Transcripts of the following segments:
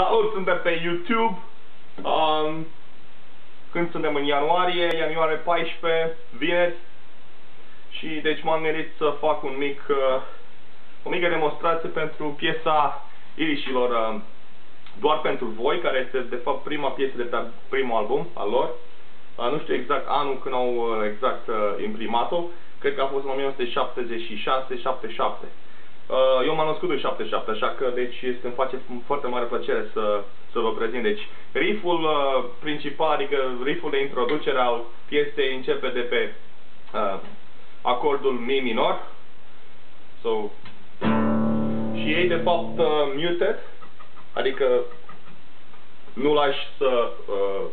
Salut, suntem pe YouTube. Um, când suntem în ianuarie, ianuarie 14, vineri. Și deci m-am gândit să fac un mic, uh, o mică demonstrație pentru piesa Irișilor, uh, doar pentru voi, care este de fapt prima piesă de pe primul album al lor. Uh, nu știu exact anul când au uh, exact uh, imprimat-o, cred că a fost în 1976-77. Uh, eu m-am născut în 77, așa că deci este, îmi face foarte mare plăcere să, să vă prezint. Deci rifful uh, principal, adică rifful de introducere al piesei începe de pe uh, acordul Mi minor. So, și ei de fapt uh, muted, adică nu lași să, uh,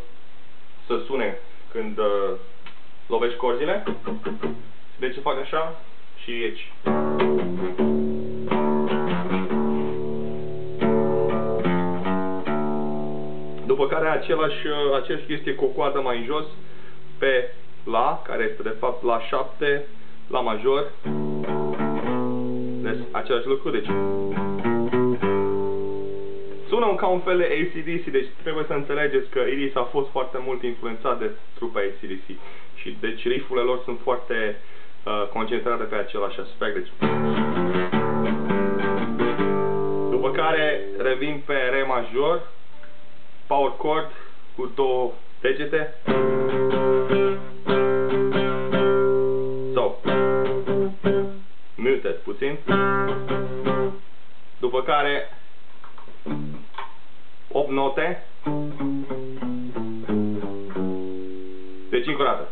să sune când uh, lovești corzile. Deci ce fac așa și aici. După care același, aceeași chestie cu o coadă mai jos pe La, care este de fapt La 7, La major. Deci același lucru, deci sună ca un fel de ACDC, deci trebuie să înțelegeți că Iris a fost foarte mult influențat de trupa ACDC și deci riffurile lor sunt foarte uh, concentrate pe același aspect. Deci. După care revin pe Re major, power chord cu două degete. Sau muted puțin. După care 8 note. Deci încă o dată.